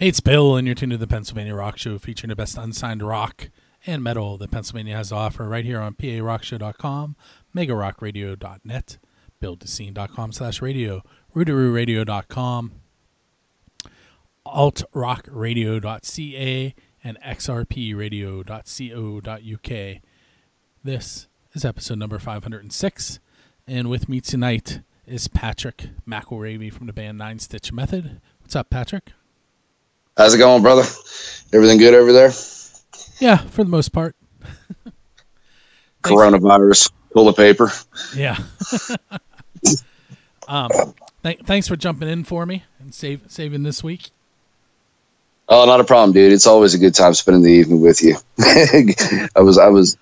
Hey, it's Bill, and you're tuned to the Pennsylvania Rock Show, featuring the best unsigned rock and metal that Pennsylvania has to offer right here on PARockShow.com, MegaRockRadio.net, BuildTheScene.com slash radio, RootarooRadio.com, AltRockRadio.ca, and XRPRadio.co.uk. This is episode number 506, and with me tonight is Patrick McElravy from the band Nine Stitch Method. What's up, Patrick? How's it going, brother? Everything good over there? Yeah, for the most part. Coronavirus, pull the paper. Yeah. um, th- thanks for jumping in for me and save saving this week. Oh, not a problem, dude. It's always a good time spending the evening with you. I was, I was,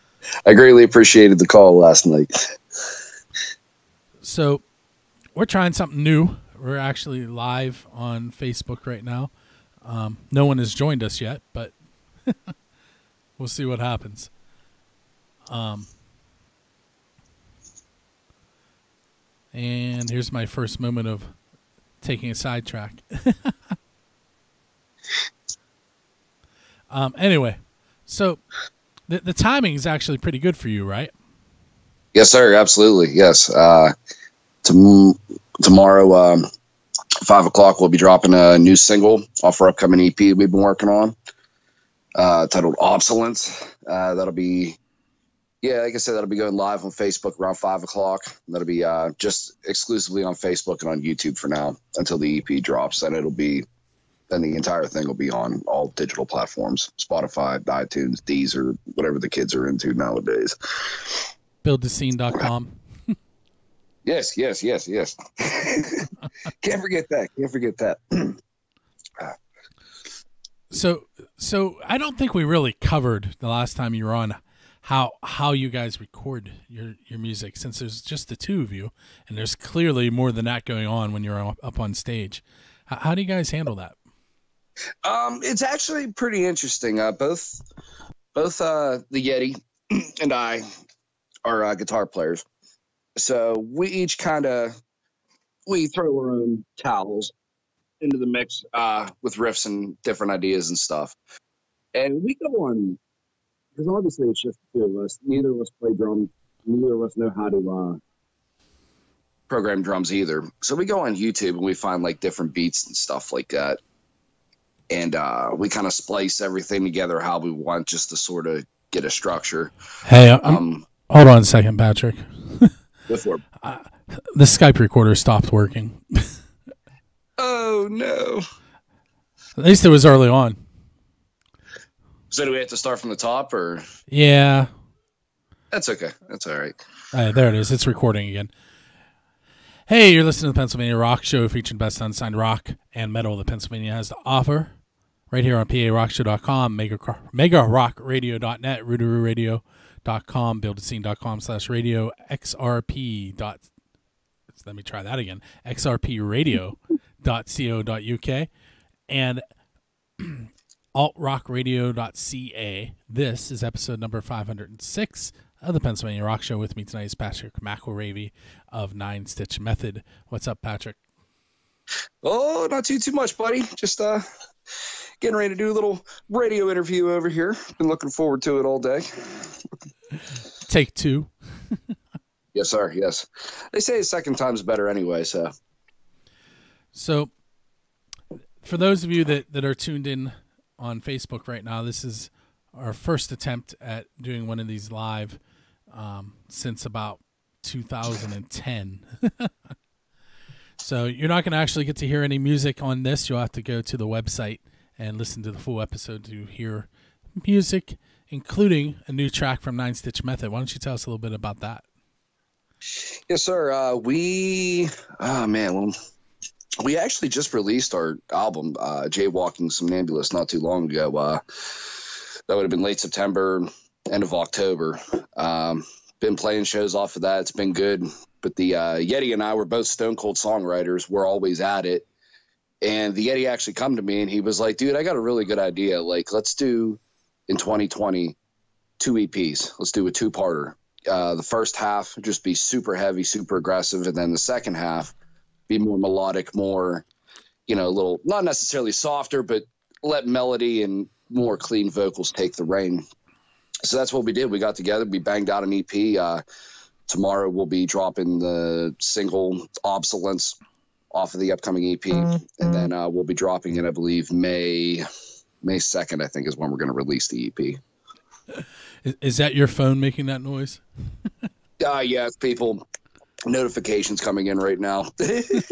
I greatly appreciated the call last night. So, we're trying something new. We're actually live on Facebook right now. Um, no one has joined us yet, but we'll see what happens. Um, and here's my first moment of taking a sidetrack. um, anyway, so the the timing is actually pretty good for you, right? Yes, sir. Absolutely. Yes. Uh, tom- tomorrow, um, five o'clock, we'll be dropping a new single off our upcoming EP we've been working on, uh, titled Obselence. Uh, that'll be, yeah, like I said, that'll be going live on Facebook around five o'clock. That'll be uh, just exclusively on Facebook and on YouTube for now until the EP drops. Then it'll be, then the entire thing will be on all digital platforms Spotify, iTunes, Deezer, whatever the kids are into nowadays. BuildTheScene.com. Yes, yes, yes, yes. Can't forget that. Can't forget that. So, so I don't think we really covered the last time you were on how how you guys record your your music since there's just the two of you and there's clearly more than that going on when you're up on stage. How, how do you guys handle that? Um, it's actually pretty interesting. Uh, both both uh, the Yeti and I are uh, guitar players, so we each kind of we throw our own towels into the mix uh, with riffs and different ideas and stuff. And we go on because obviously it's just the two of us. Neither of us play drums. Neither of us know how to uh, program drums either. So we go on YouTube and we find like different beats and stuff like that. And uh, we kind of splice everything together how we want, just to sort of get a structure. Hey, Um, hold on a second, Patrick. Before. The Skype recorder stopped working. Oh no! At least it was early on. So do we have to start from the top, or Yeah, that's okay? That's all right. Uh, there it is. It's recording again. Hey, you're listening to the Pennsylvania Rock Show featuring best unsigned rock and metal that Pennsylvania has to offer. Right here on PARockShow.com, Mega, MegaRockRadio.net, RootarooRadio.com, BuildAScene.com slash radio, XRP. Dot, let me try that again. XRPRadio.co.uk and altrockradio.ca. This is episode number 506 of the Pennsylvania Rock Show. With me tonight is Patrick McElravy of Nine Stitch Method. What's up, Patrick? Oh, not too too much, buddy. Just uh, getting ready to do a little radio interview over here. Been looking forward to it all day. Take two. Yes, sir. Yes, they say a second time's better anyway. So So, for those of you that, that are tuned in on Facebook right now, this is our first attempt at doing one of these live um, since about 2010. so, you're not going to actually get to hear any music on this. You'll have to go to the website and listen to the full episode to hear music, including a new track from Nine Stitch Method. Why don't you tell us a little bit about that? yes, sir. Uh, we oh man, well, we actually just released our album, uh, Jaywalking Somnambulist, not too long ago. Uh, that would have been late September, end of October. Um, been playing shows off of that. It's been good. But the uh, Yeti and I were both stone cold songwriters. We're always at it. And the Yeti actually come to me and he was like, dude, I got a really good idea. Like, let's do in 2020 two EPs. Let's do a two parter. Uh, the first half just be super heavy, super aggressive. And then the second half be more melodic, more, you know, a little, not necessarily softer, but let melody and more clean vocals take the reign. So that's what we did. We got together, we banged out an EP. Uh, tomorrow we'll be dropping the single Obselence off of the upcoming EP, and then uh, we'll be dropping it, I believe, May May second. I think is when we're going to release the EP. Is, is that your phone making that noise? Uh, yeah, people notifications coming in right now. is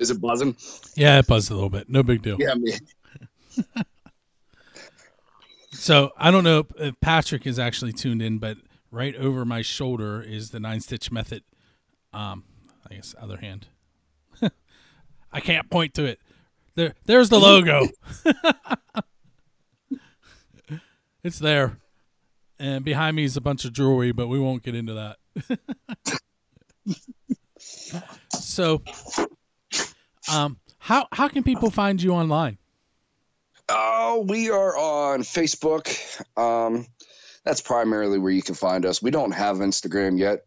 it buzzing? Yeah, it buzzed a little bit. No big deal. Yeah, me. So I don't know if Patrick is actually tuned in, but right over my shoulder is the nine stitch method. Um, I guess other hand. I can't point to it. There, there's the logo. it's there, and behind me is a bunch of jewelry, but we won't get into that. so, um, how how can people find you online? Oh, we are on Facebook. Um, that's primarily where you can find us. We don't have Instagram yet.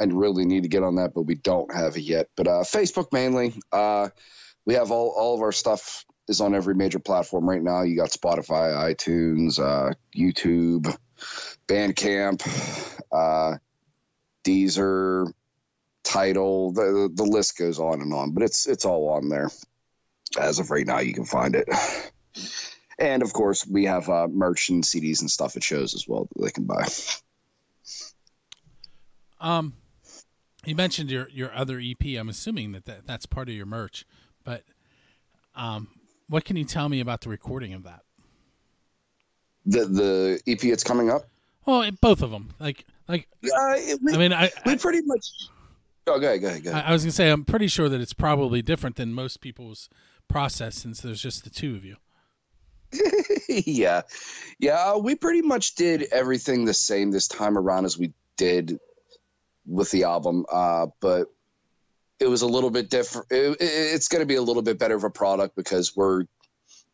I really need to get on that, but we don't have it yet. But uh, Facebook mainly. Uh, we have all, all of our stuff is on every major platform right now. You got Spotify, iTunes, uh, YouTube, Bandcamp, uh, Deezer, Tidal. The the list goes on and on, but it's it's all on there. As of right now, you can find it. And of course, we have uh, merch and CDs and stuff at shows as well that they can buy. Um, you mentioned your your other EP. I'm assuming that, that that's part of your merch, but um, what can you tell me about the recording of that? The the EP that's coming up. Well, it- both of them. Like like Uh, we, I mean, I we pretty much. Oh, go ahead, go ahead, go ahead. I was gonna say I'm pretty sure that it's probably different than most people's process since there's just the two of you. yeah, yeah. We pretty much did everything the same this time around as we did with the album, uh, but it was a little bit different. It, it- it's going to be a little bit better of a product because we're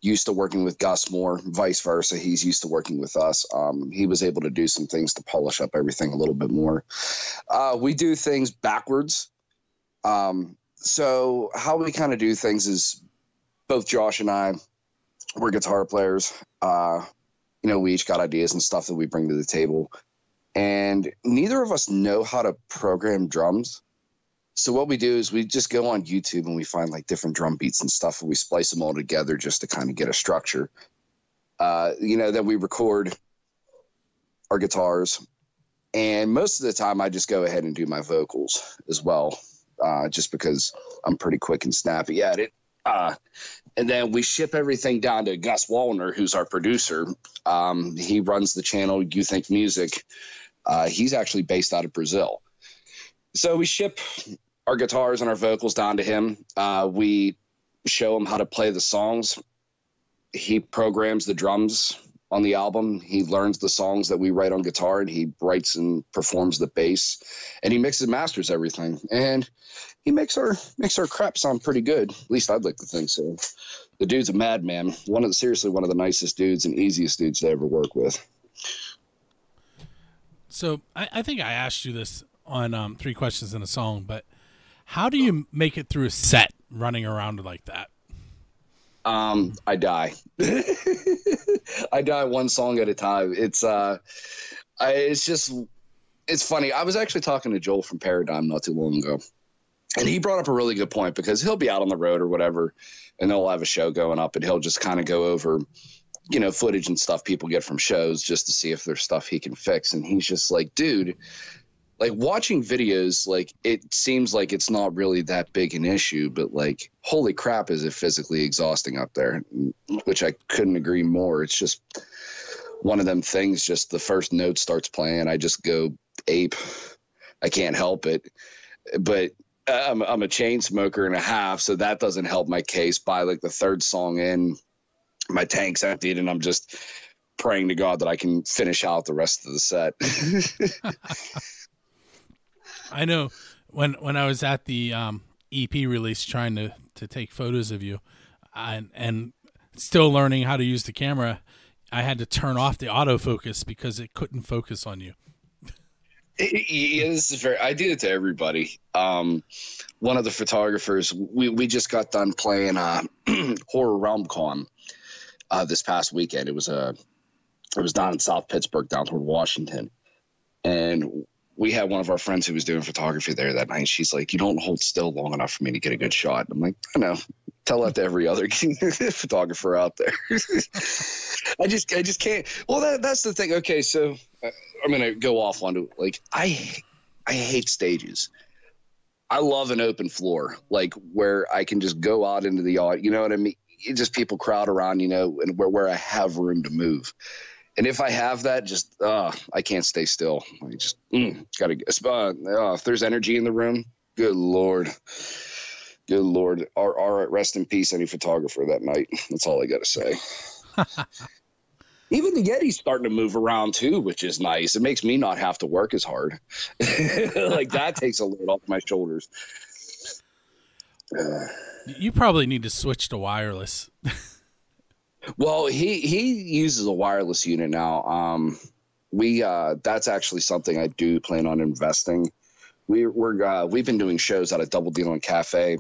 used to working with Gus more, vice versa. He's used to working with us. Um, he was able to do some things to polish up everything a little bit more. Uh, we do things backwards. Um, so how we kind of do things is both Josh and I we're guitar players. Uh, you know, we each got ideas and stuff that we bring to the table. And neither of us know how to program drums. So what we do is we just go on YouTube and we find like different drum beats and stuff and we splice them all together just to kind of get a structure. Uh, you know, then we record our guitars. And most of the time I just go ahead and do my vocals as well. Uh, just because I'm pretty quick and snappy at it. Uh, and then we ship everything down to Gus Wallner, who's our producer. Um, he runs the channel You Think Music. Uh, he's actually based out of Brazil. So we ship our guitars and our vocals down to him. Uh, we show him how to play the songs. He programs the drums on the album. He learns the songs that we write on guitar and he writes and performs the bass and he mixes and masters everything. And he makes our makes our crap sound pretty good. At least I'd like to think so. The dude's a madman. One of the seriously one of the nicest dudes and easiest dudes to ever work with. So I, I think I asked you this on um, three questions in a song, but how do you make it through a set running around like that? Um, I die. I die one song at a time. It's uh, I, it's just it's funny. I was actually talking to Joel from Paradigm not too long ago, and he brought up a really good point because he'll be out on the road or whatever, and they'll have a show going up, and he'll just kind of go over, you know, footage and stuff people get from shows just to see if there's stuff he can fix, and he's just like, dude. Like watching videos, like it seems like it's not really that big an issue, but like, holy crap, is it physically exhausting up there? Which I couldn't agree more. It's just one of them things. Just the first note starts playing, I just go ape. I can't help it. But I'm, I'm a chain smoker and a half, so that doesn't help my case. By like the third song in, my tank's emptied, and I'm just praying to God that I can finish out the rest of the set. I know when when I was at the um, EP release trying to to take photos of you, and and still learning how to use the camera, I had to turn off the autofocus because it couldn't focus on you. yeah, this is very. I do it to everybody. Um, one of the photographers, we we just got done playing uh, horror realm con uh, this past weekend. It was a, it was down in South Pittsburgh, down toward Washington, and we had one of our friends who was doing photography there that night. She's like, "You don't hold still long enough for me to get a good shot." I'm like, "I know." Tell that to every other photographer out there. I just, I just can't. Well, that, that's the thing. Okay, so uh, I'm gonna go off onto like I, I hate stages. I love an open floor, like where I can just go out into the yard. You know what I mean? It just people crowd around, you know, and where where I have room to move. And if I have that, just uh, I can't stay still. I just mm, gotta. Uh, uh, if there's energy in the room, good lord, good lord. All, all right, rest in peace, any photographer that night. That's all I gotta say. Even the Yeti's starting to move around too, which is nice. It makes me not have to work as hard. like that takes a load off my shoulders. Uh, you probably need to switch to wireless. Well, he he uses a wireless unit now. Um, we uh, that's actually something I do plan on investing. We, we're uh, we've been doing shows out of Double Dealing Cafe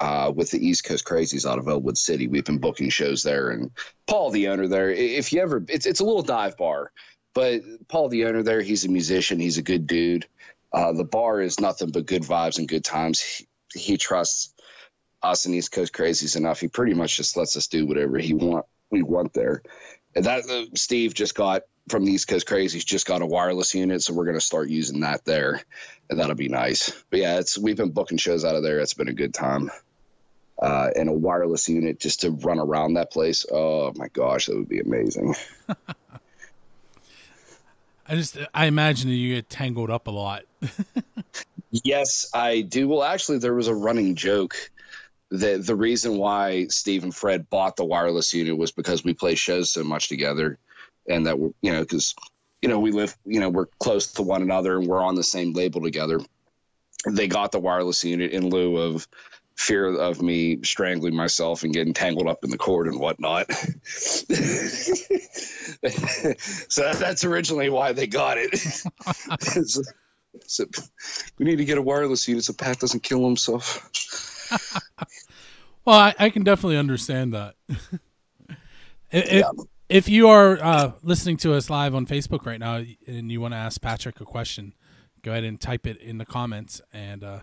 uh, with the East Coast Crazies out of Ellwood City. We've been booking shows there, and Paul, the owner there, if you ever, it's it's a little dive bar, but Paul, the owner there, he's a musician, he's a good dude. Uh, the bar is nothing but good vibes and good times. He, he trusts us and East Coast Crazies enough. He pretty much just lets us do whatever he want we want there. And that uh, Steve just got from the East Coast Crazies just got a wireless unit, so we're gonna start using that there, and that'll be nice. But yeah, it's we've been booking shows out of there. It's been a good time. Uh, and a wireless unit just to run around that place. Oh my gosh, that would be amazing. I just I imagine that you get tangled up a lot. yes, I do. Well, actually, there was a running joke the the reason why Steve and Fred bought the wireless unit was because we play shows so much together, and that we're you know because you know we live you know we're close to one another and we're on the same label together. They got the wireless unit in lieu of fear of me strangling myself and getting tangled up in the cord and whatnot. so that's originally why they got it. so, so we need to get a wireless unit so Pat doesn't kill himself. well, I, I, can definitely understand that. if, yeah. if you are uh, listening to us live on Facebook right now and you want to ask Patrick a question, go ahead and type it in the comments, and uh,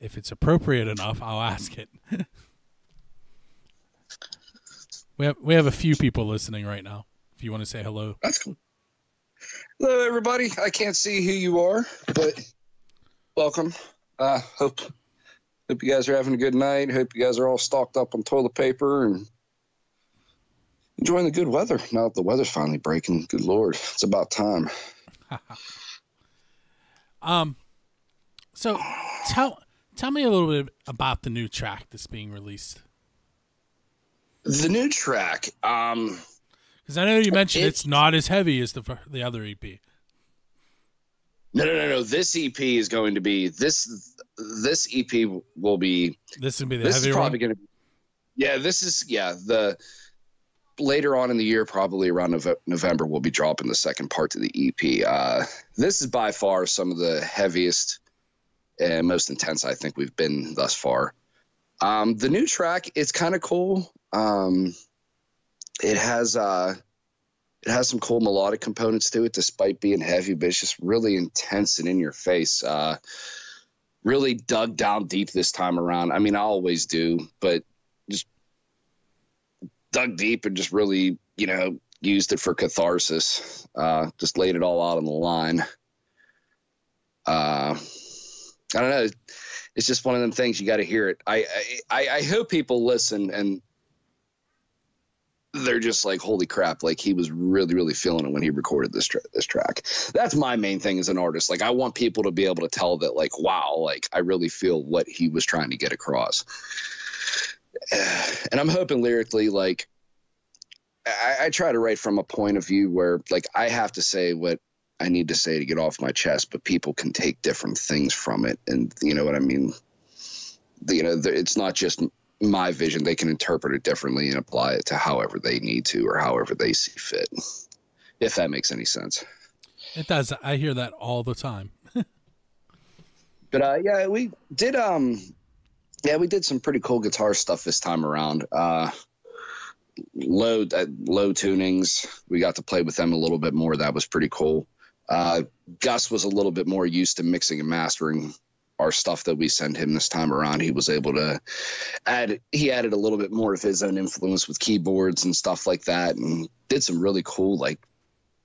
if it's appropriate enough, I'll ask it. we have we have a few people listening right now. If you want to say hello, that's cool. Hello, everybody. I can't see who you are, but welcome. Uh, hope Hope you guys are having a good night. Hope you guys are all stocked up on toilet paper and enjoying the good weather. Now that the weather's finally breaking, good lord, it's about time. um, so tell tell me a little bit about the new track that's being released. The new track, um, because I know you mentioned it's, it's not as heavy as the the other EP. No, no, no, no. This EP is going to be this this EP will be. This will be the this heavier is probably going to. be Yeah, this is yeah the later on in the year, probably around November, we'll be dropping the second part to the EP. Uh, this is by far some of the heaviest and most intense I think we've been thus far. Um, the new track, it's kind of cool. Um, it has uh, it has some cool melodic components to it, despite being heavy, but it's just really intense and in your face. Uh, really dug down deep this time around. I mean, I always do, but just dug deep and just really, you know, used it for catharsis. Uh, just laid it all out on the line. Uh, I don't know. It's just one of them things you got to hear it. I, I I hope people listen and they're just like, holy crap! Like he was really, really feeling it when he recorded this tra- this track. That's my main thing as an artist. Like I want people to be able to tell that, like, wow, like I really feel what he was trying to get across. And I'm hoping lyrically, like, I, I try to write from a point of view where, like, I have to say what I need to say to get off my chest, but people can take different things from it, and you know what I mean. You know, it's not just my vision, they can interpret it differently and apply it to however they need to or however they see fit. If that makes any sense. It does. I hear that all the time. but uh, yeah, we did. Um, yeah, we did some pretty cool guitar stuff this time around. Uh, low uh, low tunings. We got to play with them a little bit more. That was pretty cool. Uh, Gus was a little bit more used to mixing and mastering our stuff that we send him this time around. He was able to add. He added a little bit more of his own influence with keyboards and stuff like that, and did some really cool like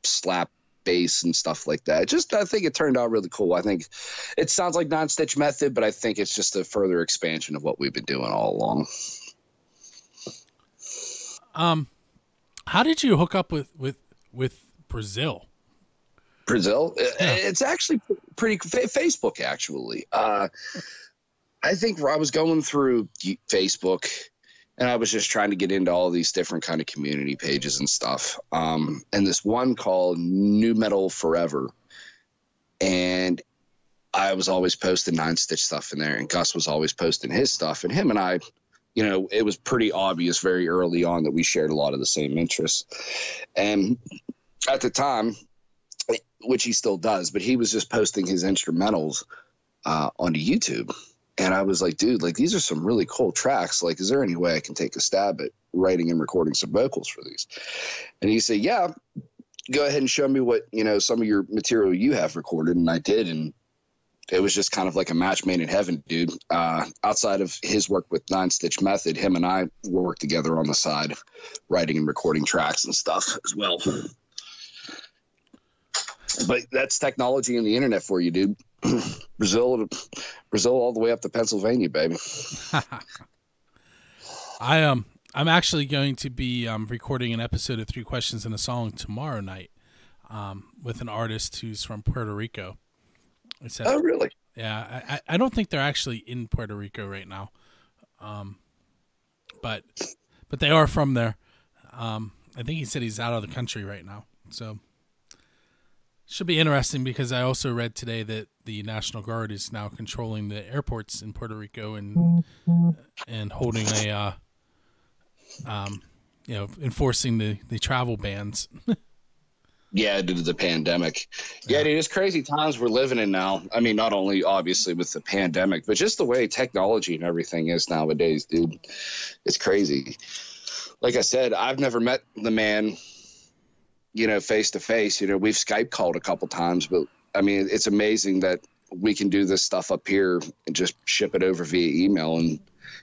slap bass and stuff like that. Just I think it turned out really cool. I think it sounds like Nine Stitch Method, but I think it's just a further expansion of what we've been doing all along. Um, how did you hook up with with with Brazil? Brazil, yeah. it's actually pretty Facebook. Actually, uh, I think I was going through Facebook and I was just trying to get into all these different kind of community pages and stuff. Um, and this one called Nu Metal Forever, and I was always posting Nine Stitch stuff in there, and Gus was always posting his stuff, and him and I, you know, it was pretty obvious very early on that we shared a lot of the same interests, and at the time, which he still does, but he was just posting his instrumentals uh, onto YouTube and I was like, dude, like these are some really cool tracks. Like, is there any way I can take a stab at writing and recording some vocals for these? And he said, yeah, go ahead and show me what, you know, some of your material you have recorded. And I did. And it was just kind of like a match made in heaven, dude. Uh, outside of his work with Nine Stitch Method, him and I worked together on the side, writing and recording tracks and stuff as well. But that's technology and the internet for you, dude. Brazil, Brazil, all the way up to Pennsylvania, baby. I um, I'm actually going to be um, recording an episode of Three Questions and a Song tomorrow night, um, with an artist who's from Puerto Rico. Except, oh, really? Yeah, I, I don't think they're actually in Puerto Rico right now, um, but but they are from there. Um, I think he said he's out of the country right now, so should be interesting because I also read today that the National Guard is now controlling the airports in Puerto Rico and and holding a, uh, um, you know, enforcing the the travel bans. yeah, due to the pandemic. Yeah, dude, it's crazy times we're living in now. I mean, not only obviously with the pandemic, but just the way technology and everything is nowadays, dude. It's crazy. Like I said, I've never met the man you know, face to face. You know, we've Skype called a couple times, but I mean, it's amazing that we can do this stuff up here and just ship it over via email and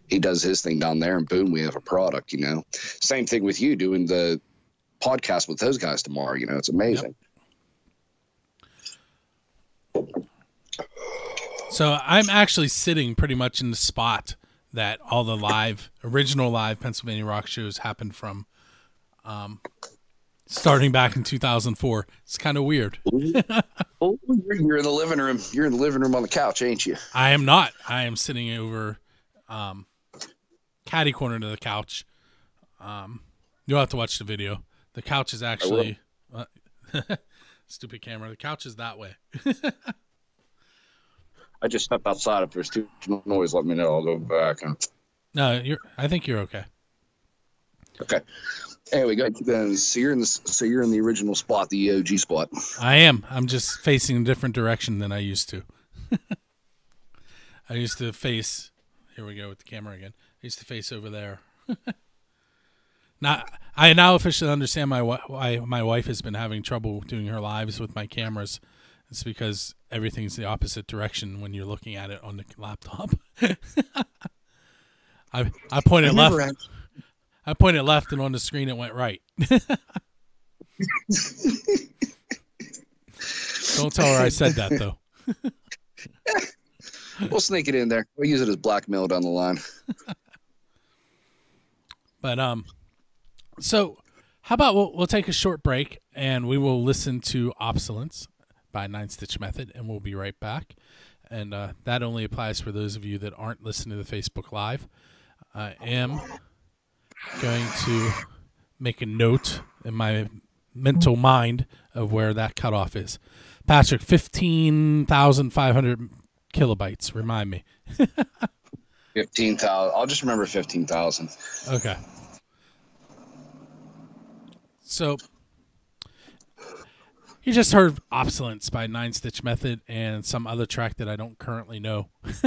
he does his thing down there and boom, we have a product, you know. Same thing with you doing the podcast with those guys tomorrow, you know, it's amazing. Yep. So I'm actually sitting pretty much in the spot that all the live original live Pennsylvania rock shows happened from. Um, starting back in 2004. It's kind of weird. oh, you're in the living room. You're in the living room on the couch, ain't you? I am not. I am sitting over um caddy corner to the couch. Um you'll have to watch the video. The couch is actually uh, stupid camera. The couch is that way. I just stepped outside. If there's too much noise, let me know. I'll go back. And... No, you're. I think you're okay. Okay. We go. Then so you're in the so you're in the original spot, the OG spot. I am. I'm just facing a different direction than I used to. I used to face. Here we go with the camera again. I used to face over there. now I now officially understand my why my wife has been having trouble doing her lives with my cameras. It's because everything's the opposite direction when you're looking at it on the laptop. I I pointed I left. Had- I pointed left, and on the screen it went right. Don't tell her I said that though. we'll sneak it in there. We'll use it as blackmail down the line. but um, so how about we'll, we'll take a short break and we will listen to Obselence by Nine Stitch Method, and we'll be right back. And uh, that only applies for those of you that aren't listening to the Facebook Live. I am going to make a note in my mental mind of where that cutoff is. Patrick, 15,500 kilobytes. Remind me. 15,000. I'll just remember 15,000. Okay. So You just heard Obselence by Nine Stitch Method and some other track that I don't currently know.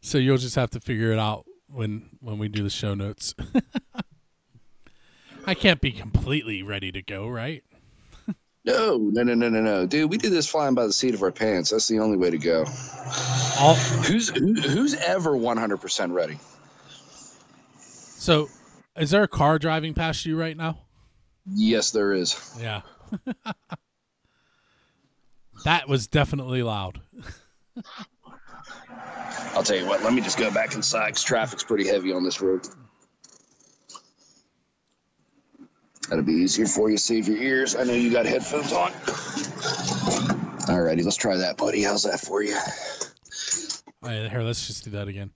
so you'll just have to figure it out when when we do the show notes. I can't be completely ready to go, right? No, no, no, no, no, no, dude. We did this flying by the seat of our pants. That's the only way to go. All Who's who, who's ever one hundred percent ready? so is there a car driving past you right now? Yes, there is. Yeah. that was definitely loud. I'll tell you what. Let me just go back inside because traffic's pretty heavy on this road. That'll be easier for you. Save your ears. I know you got headphones on. Alrighty, let's try that, buddy. How's that for you? All right, here, let's just do that again.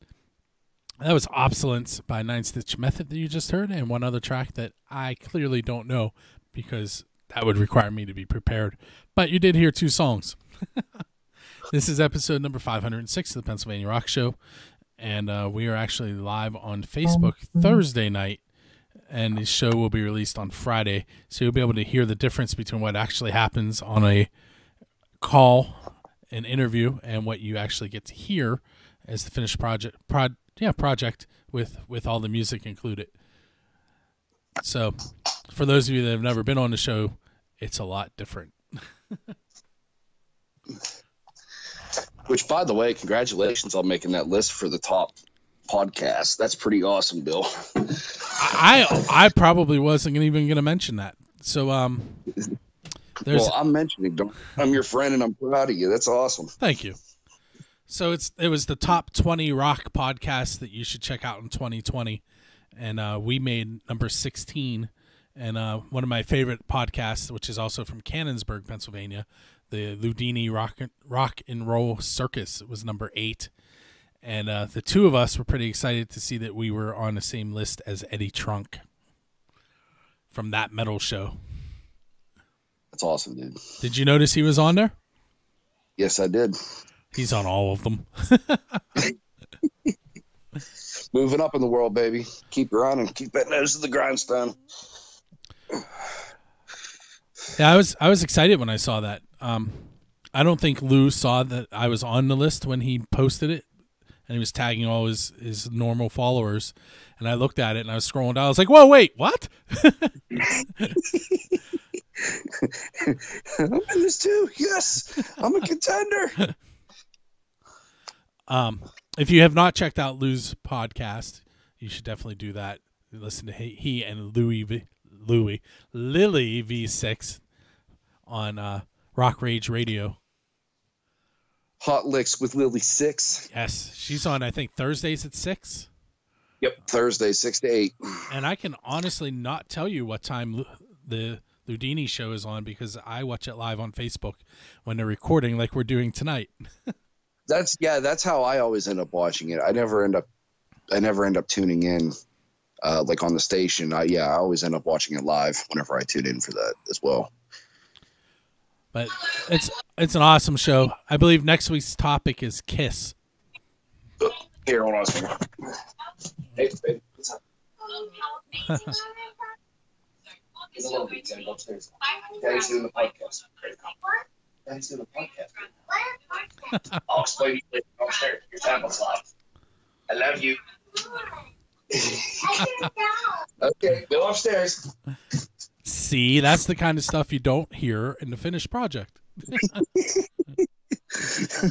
That was Obselence by Nine Stitch Method that you just heard, and one other track that I clearly don't know because that would require me to be prepared. But you did hear two songs. this is episode number 506 of the Pennsylvania Rock Show, and uh, we are actually live on Facebook Thursday night, and the show will be released on Friday. So you'll be able to hear the difference between what actually happens on a call, an interview, and what you actually get to hear as the finished project. Prod, yeah, project with with all the music included. So, for those of you that have never been on the show, it's a lot different. Which, by the way, congratulations on making that list for the top podcast. That's pretty awesome, Bill. I I probably wasn't even going to mention that. So um, there's well, I'm mentioning. I'm your friend, and I'm proud of you. That's awesome. Thank you. So it's it was the top 20 rock podcasts that you should check out in 2020, and uh, we made number 16. And uh, one of my favorite podcasts, which is also from Canonsburg, Pennsylvania, the Loudini Rock Rock and Roll Circus, was number eight. And uh, the two of us were pretty excited to see that we were on the same list as Eddie Trunk from that metal show. That's awesome, dude. Did you notice he was on there? Yes, I did. He's on all of them. Moving up in the world, baby. Keep grinding. Keep that nose to the grindstone. Yeah, I was I was excited when I saw that. Um, I don't think Lou saw that I was on the list when he posted it, and he was tagging all his his normal followers. And I looked at it and I was scrolling down. I was like, "Whoa, wait, what?" I'm in this too. Yes, I'm a contender. Um, if you have not checked out Lou's podcast, you should definitely do that. Listen to he, he and Louis v, Louis Lily V6 on uh, Rock Rage Radio. Hot licks with Lily Six. Yes, she's on. I think Thursdays at six. Yep, Thursday six to eight. And I can honestly not tell you what time the Loudini show is on because I watch it live on Facebook when they're recording, like we're doing tonight. That's yeah. That's how I always end up watching it. I never end up. I never end up tuning in, uh, like on the station. I, yeah, I always end up watching it live whenever I tune in for that as well. But it's it's an awesome show. I believe next week's topic is Kiss. Here, hold on a second. Hey, babe, what's up? He's a little bit. Gotta go upstairs. Daddy's doing the podcast. Daddy's doing the podcast. I'll explain to you later downstairs. Your tablet's locked. I love you. okay, go upstairs. See, that's the kind of stuff you don't hear in the finished project.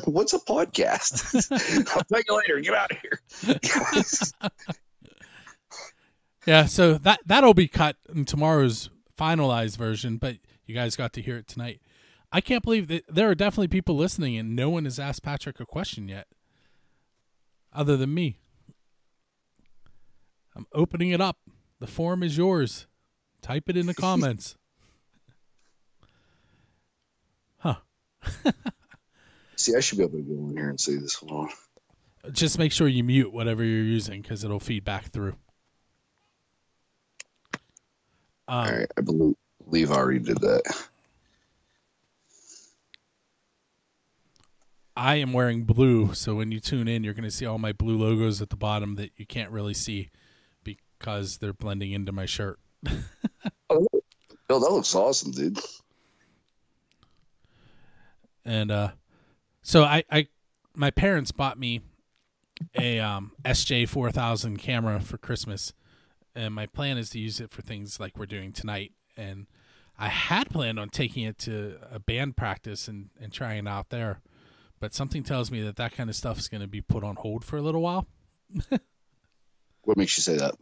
What's a podcast? I'll tell you later. Get out of here. Yeah, so that that'll be cut in tomorrow's finalized version, but you guys got to hear it tonight. I can't believe that there are definitely people listening and no one has asked Patrick a question yet. Other than me. I'm opening it up. The form is yours. Type it in the comments. Huh. See, I should be able to go in here and see this. Hold on. Just make sure you mute whatever you're using because it'll feed back through. Um, All right, I believe, believe I already did that. I am wearing blue, so when you tune in, you're going to see all my blue logos at the bottom that you can't really see because they're blending into my shirt. Bill, that looks awesome, dude. and uh, so I, I, my parents bought me a um, SJ four thousand camera for Christmas, and my plan is to use it for things like we're doing tonight. And I had planned on taking it to a band practice and and trying it out there, but something tells me that that kind of stuff is going to be put on hold for a little while. what makes you say that?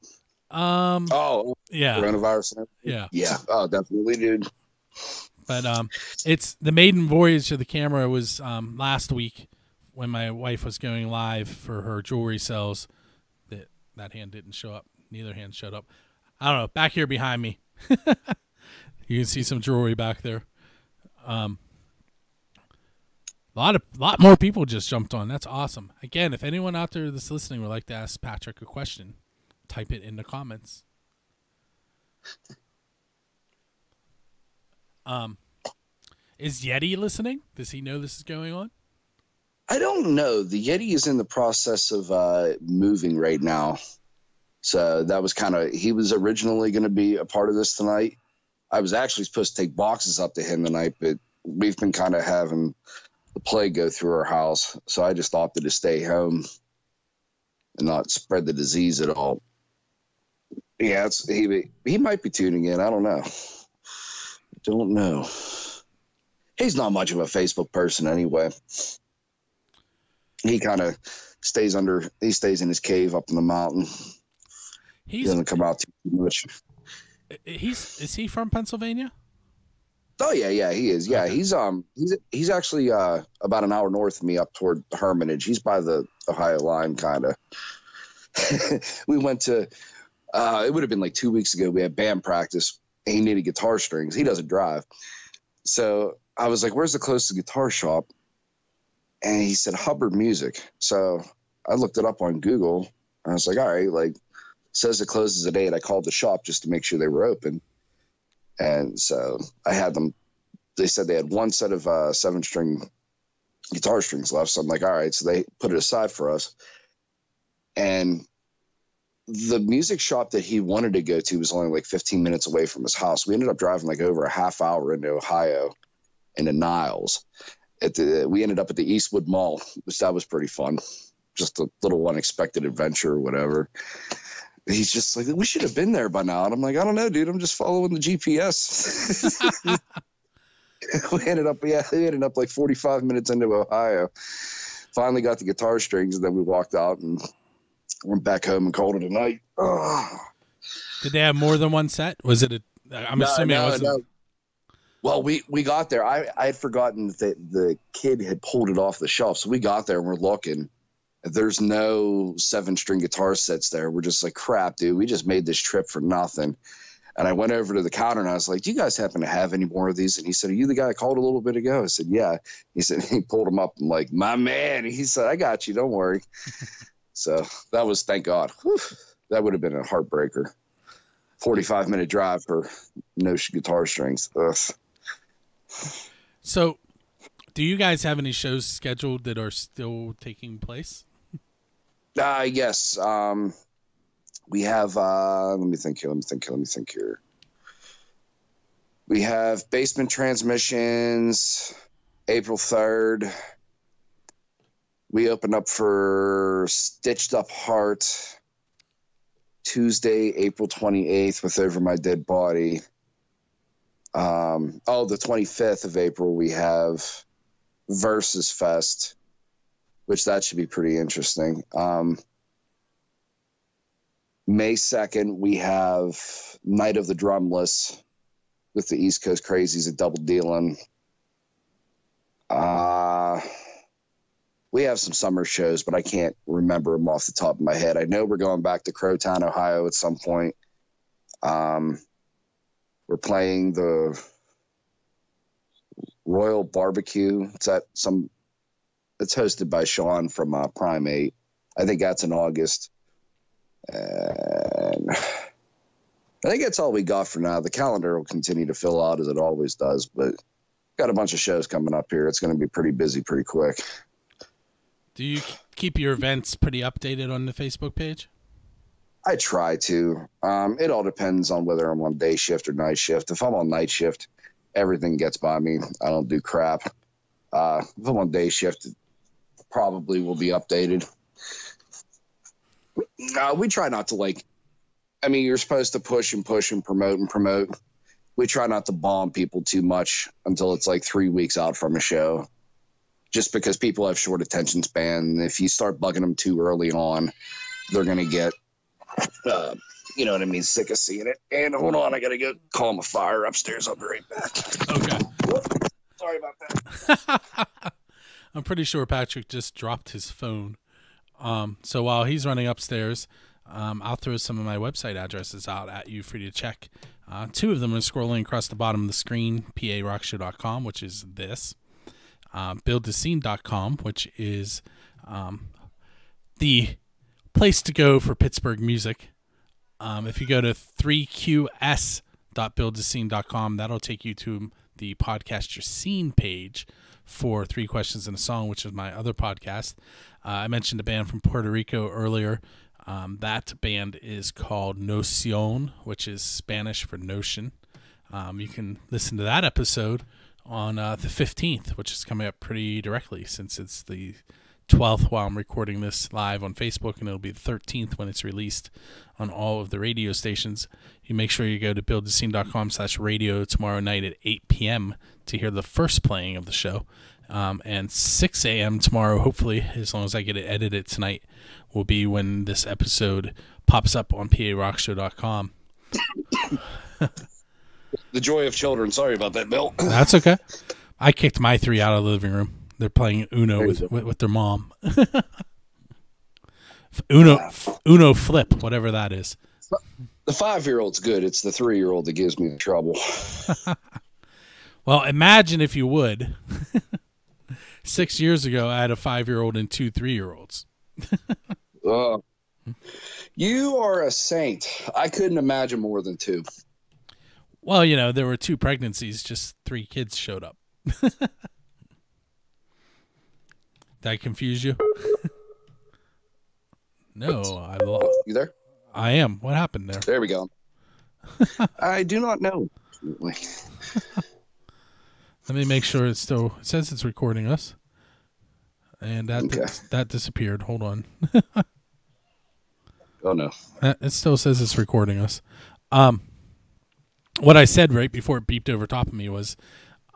Um. Oh, yeah. Coronavirus. Yeah. Yeah. Oh, definitely, dude. But um, it's the maiden voyage of the camera was um last week when my wife was going live for her jewelry sales. That that hand didn't show up. Neither hand showed up. I don't know. Back here behind me, you can see some jewelry back there. Um, a lot of lot more people just jumped on. That's awesome. Again, if anyone out there that's listening would like to ask Patrick a question, type it in the comments. Um, is Yeti listening? Does he know this is going on? I don't know. The Yeti is in the process of uh, moving right now. So that was kind of, he was originally going to be a part of this tonight. I was actually supposed to take boxes up to him tonight, but we've been kind of having the plague go through our house. So I just opted to stay home and not spread the disease at all. Yeah, it's, he, he might be tuning in. I don't know. Don't know. He's not much of a Facebook person anyway. He kind of stays under. He stays in his cave up in the mountain. He doesn't come out too much. he's is he from Pennsylvania? Oh yeah, yeah, he is. Yeah, Okay. he's um he's he's actually uh about an hour north of me up toward Hermitage. He's by the Ohio line kind of. we went to uh it would have been like 2 weeks ago. We had band practice. He needed guitar strings. He doesn't drive. So I was like, "Where's the closest guitar shop?" And he said Hubbard Music. So I looked it up on Google. And I was like, "All right, like says it closes at 8." I called the shop just to make sure they were open. And so I had them. They said they had one set of uh, seven string guitar strings left. So I'm like, all right. So they put it aside for us. And the music shop that he wanted to go to was only like 15 minutes away from his house. We ended up driving like over a half hour into Ohio, into Niles. At the, we ended up at the Eastwood Mall, which that was pretty fun. Just a little unexpected adventure or whatever he's just like, we should have been there by now. And I'm like, I don't know, dude. I'm just following the GPS. we ended up, yeah, we ended up like 45 minutes into Ohio. Finally got the guitar strings, and then we walked out and went back home and called it a night. Ugh. Did they have more than one set? Was it a? I'm No, assuming it no, wasn't. no. Well, we we got there. I I had forgotten that the kid had pulled it off the shelf, so we got there and we're looking. There's no seven string guitar sets there. We're just like, crap, dude. We just made this trip for nothing. And I went over to the counter and I was like, "Do you guys happen to have any more of these?" And he said, "Are you the guy I called a little bit ago?" I said, "Yeah." He said he pulled them up. I'm like, "My man." He said, "I got you. Don't worry." So that was thank God. Whew. that would have been a heartbreaker. Forty-five minute drive for no guitar strings. Ugh. So, do you guys have any shows scheduled that are still taking place? Uh, yes. Um, we have, uh, let me think here. Let me think here. Let me think here. We have Basement Transmissions, April 3rd. We open up for Stitched Up Heart Tuesday, April 28th with Over My Dead Body. Um, oh, the 25th of April, we have Versus Fest which that should be pretty interesting. Um, May 2nd, we have Night of the Drumless with the East Coast Crazies at Double Dealing. Uh, we have some summer shows, but I can't remember them off the top of my head. I know we're going back to Crowtown, Ohio at some point. Um, we're playing the Royal Barbecue. It's at some it's hosted by Sean from uh, Primate. I think that's in August. And I think that's all we got for now. The calendar will continue to fill out as it always does, but got a bunch of shows coming up here. It's going to be pretty busy pretty quick. Do you keep your events pretty updated on the Facebook page? I try to. Um, it all depends on whether I'm on day shift or night shift. If I'm on night shift, everything gets by me. I don't do crap. Uh, if I'm on day shift, it probably will be updated. Uh, we try not to like. I mean, you're supposed to push and push and promote and promote. We try not to bomb people too much until it's like three weeks out from a show, just because people have short attention span. If you start bugging them too early on, they're gonna get, uh, you know what I mean, sick of seeing it. And hold on, I gotta go call a fire upstairs. I'll be right back. Okay. Sorry about that. I'm pretty sure Patrick just dropped his phone. Um, so while he's running upstairs, um, I'll throw some of my website addresses out at you for you to check. Uh, two of them are scrolling across the bottom of the screen parockshow.com, which is this, uh, buildthescene.com, which is um, the place to go for Pittsburgh music. Um, if you go to 3qs.buildthescene.com, that'll take you to the podcast your scene page for three questions and a song which is my other podcast. Uh, i mentioned a band from puerto rico earlier. Um, that band is called nocion which is spanish for notion. Um, you can listen to that episode on uh, the 15th which is coming up pretty directly since it's the 12th while i'm recording this live on facebook and it'll be the 13th when it's released on all of the radio stations you make sure you go to buildthescene.com slash radio tomorrow night at 8 p.m. to hear the first playing of the show. Um, and 6 a.m. tomorrow, hopefully, as long as I get it edited tonight, will be when this episode pops up on parockshow.com. The joy of children. Sorry about that, Bill. That's okay. I kicked my three out of the living room. They're playing Uno with, with, with their mom. Uno, Uno flip, whatever that is. The five year old's good. It's the three year old that gives me the trouble. Well, imagine if you would. Six years ago, I had a five year old and two three year olds. Uh, you are a saint. I couldn't imagine more than two. Well, you know, there were two pregnancies, just three kids showed up. Did I confuse you? no, I lo- You there? I am. What happened there? There we go. I do not know. Let me make sure it's still. It says it's recording us, and that Okay. that disappeared. Hold on. Oh no. Uh, It still says it's recording us. Um, what I said right before it beeped over top of me was,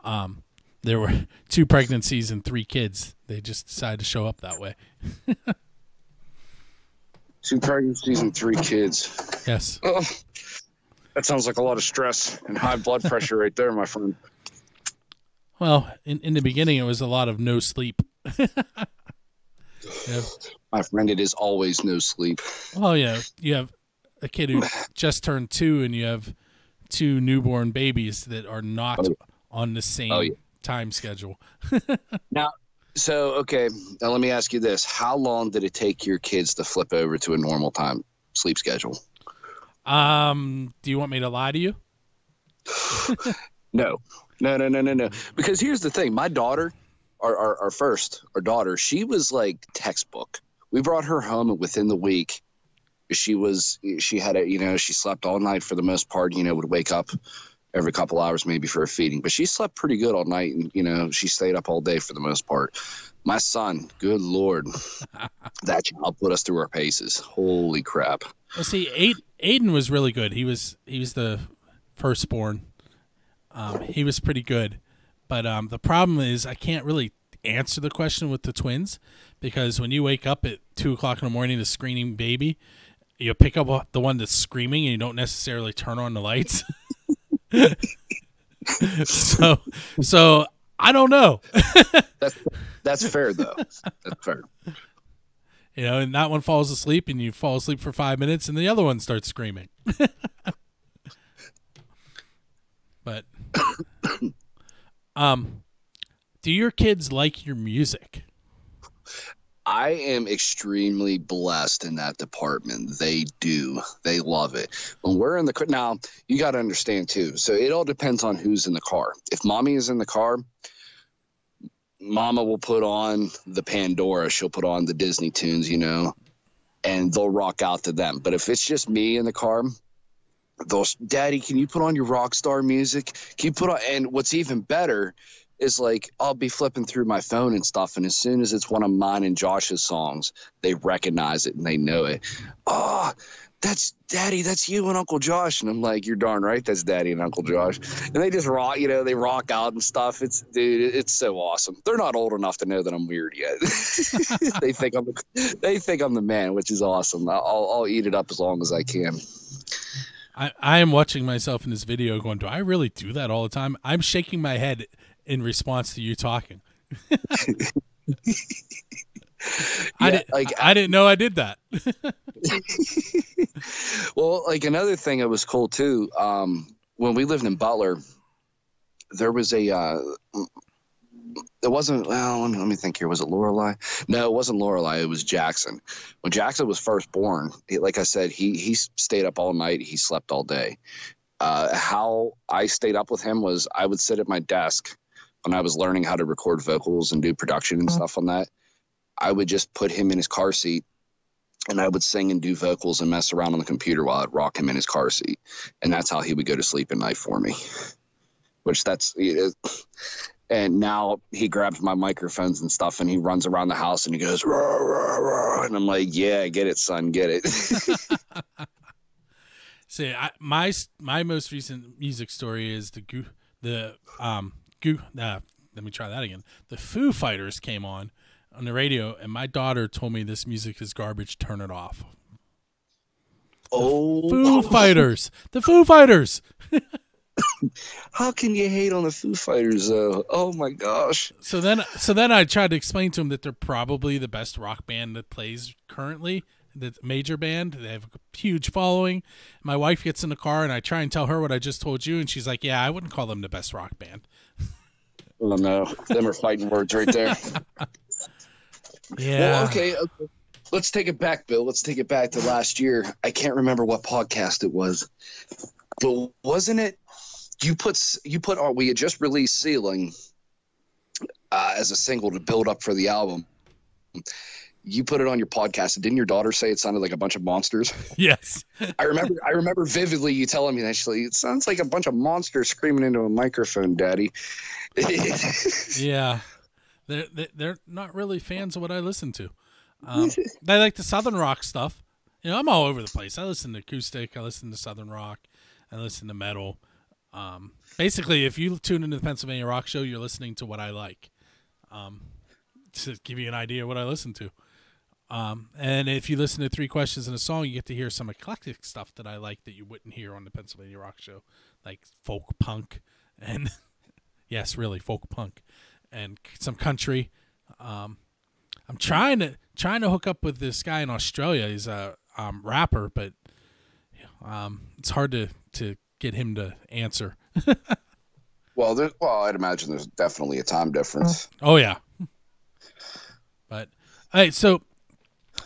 um, there were two pregnancies and three kids. They just decided to show up that way. Two pregnancies and three kids. Yes. Oh, that sounds like a lot of stress and high blood pressure right there, my friend. Well, in, in the beginning, it was a lot of no sleep. Yeah. My friend, it is always no sleep. Well, yeah. you have a kid who just turned two, and you have two newborn babies that are not Oh, yeah. on the same Oh, yeah. time schedule. Now, so, okay, now let me ask you this: How long did it take your kids to flip over to a normal time sleep schedule? Um, do you want me to lie to you? No, no, no, no, no, no. Because here's the thing: my daughter, our, our, our first, our daughter, she was like textbook. We brought her home, and within the week, she was she had a you know she slept all night for the most part. You know, would wake up every couple hours maybe for a feeding, but she slept pretty good all night, and you know she stayed up all day for the most part. My son, good lord, that child put us through our paces. Holy crap! Well, see, Aiden, was really good. He was he was the firstborn. Um, he was pretty good, but um, the problem is I can't really answer the question with the twins because when you wake up at two o'clock in the morning to screaming baby, you pick up the one that's screaming and you don't necessarily turn on the lights. so, so I don't know. That's that's fair though. That's fair. You know, and that one falls asleep, and you fall asleep for five minutes, and the other one starts screaming. but, um, do your kids like your music? I am extremely blessed in that department. They do. They love it. When we're in the car, now, you got to understand too. So it all depends on who's in the car. If mommy is in the car, mama will put on the Pandora. She'll put on the Disney tunes, you know, and they'll rock out to them. But if it's just me in the car, they'll, Daddy, can you put on your rock star music? Can you put on, and what's even better, is like I'll be flipping through my phone and stuff, and as soon as it's one of mine and Josh's songs, they recognize it and they know it. Oh, that's Daddy, that's you and Uncle Josh, and I'm like, you're darn right, that's Daddy and Uncle Josh, and they just rock, you know, they rock out and stuff. It's dude, it's so awesome. They're not old enough to know that I'm weird yet. they think I'm the, they think I'm the man, which is awesome. I'll I'll eat it up as long as I can. I, I am watching myself in this video going, do I really do that all the time? I'm shaking my head in response to you talking. I, did, like, I, I didn't know I did that. well, like another thing that was cool too, um, when we lived in Butler, there was a uh, it wasn't well let me, let me think here. Was it lorelei? No it wasn't lorelei. It was jackson. When jackson was first born he, like i said he he stayed up all night. He slept all day. Uh, how i stayed up with him was i would sit at my desk when i was learning how to record vocals and do production and mm-hmm. stuff on that i would just put him in his car seat and I would sing and do vocals and mess around on the computer while I'd rock him in his car seat, and that's how he would go to sleep at night for me. Which that's and now he grabs my microphones and stuff and he runs around the house and he goes rah, rah, rah. and i'm like yeah get it son get it see I, my my most recent music story is the the um goo uh, let me try that again the foo fighters came on on the radio and my daughter told me this music is garbage turn it off oh foo fighters the foo fighters How can you hate on the Foo Fighters though? Oh my gosh. So then so then I tried to explain to him that they're probably the best rock band that plays currently. The major band. They have a huge following. My wife gets in the car and I try and tell her what I just told you and she's like, Yeah, I wouldn't call them the best rock band. Oh no. Them are fighting words right there. yeah. Well, okay, okay. Let's take it back, Bill. Let's take it back to last year. I can't remember what podcast it was. But wasn't it you put you put on we had just released ceiling uh, as a single to build up for the album you put it on your podcast didn't your daughter say it sounded like a bunch of monsters? Yes. I remember i remember vividly you telling me actually it sounds like a bunch of monsters screaming into a microphone daddy. Yeah. They're they're not really fans of what i listen to. Um, they like the southern rock stuff. You know i'm all over the place. I listen to acoustic i listen to southern rock i listen to metal. Um, basically, if you tune into the Pennsylvania Rock Show, you're listening to what I like. Um, to give you an idea of what I listen to. Um, and if you listen to three questions in a song, you get to hear some eclectic stuff that I like that you wouldn't hear on the Pennsylvania Rock Show, like folk punk and yes, really folk punk and some country. Um, I'm trying to trying to hook up with this guy in Australia. He's a um, rapper, but um, it's hard to to get him to answer. well, there's, well, I'd imagine there's definitely a time difference. Oh yeah, all right, so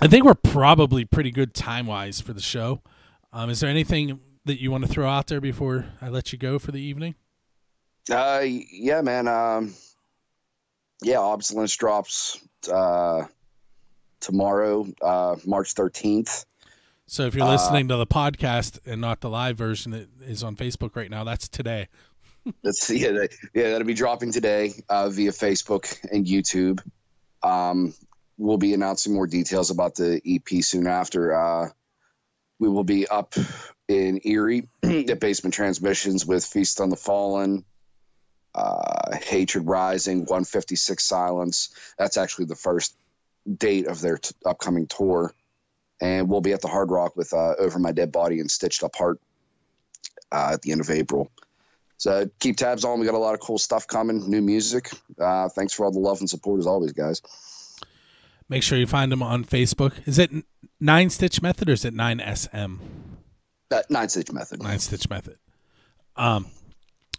I think we're probably pretty good time wise for the show. Um, is there anything that you want to throw out there before I let you go for the evening? Uh, yeah, man. Um, yeah, Obselence drops uh tomorrow, uh, March thirteenth. So if you're uh, listening to the podcast and not the live version that is on Facebook right now, that's today. that's yeah, yeah, that'll be dropping today uh, via Facebook and YouTube. Um, we'll be announcing more details about the EP soon after. Uh, we will be up in Erie at Basement Transmissions with Feast on the Fallen, uh, Hatred Rising, 156 Silence. That's actually the first date of their t- upcoming tour and we'll be at the Hard Rock with uh, Over My Dead Body and Stitched Up Heart uh, at the end of April. So keep tabs on. We got a lot of cool stuff coming, new music. Uh, thanks for all the love and support as always, guys. Make sure you find them on Facebook. Is it Nine Stitch Method or is it Nine SM? Uh, nine Stitch Method. Nine Stitch Method. Um,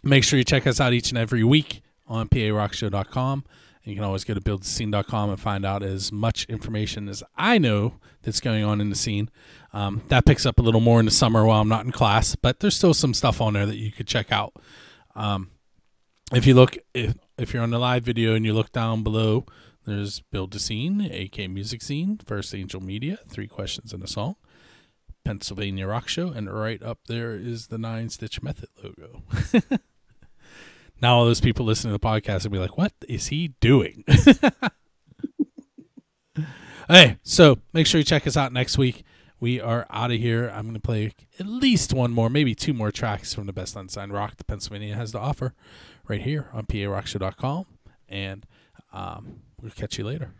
make sure you check us out each and every week on PARockshow.com. And you can always go to buildscene.com and find out as much information as I know that's going on in the scene. Um, that picks up a little more in the summer while I'm not in class, but there's still some stuff on there that you could check out. Um, if you look, if, if you're on the live video and you look down below, there's Build a Scene, AK Music Scene, First Angel Media, Three Questions and a Song, Pennsylvania Rock Show, and right up there is the Nine Stitch Method logo. now all those people listening to the podcast will be like, "What is he doing?" hey, so make sure you check us out next week. We are out of here. I'm going to play at least one more, maybe two more tracks from the best unsigned rock that Pennsylvania has to offer, right here on PARockshow.com, and um, we'll catch you later.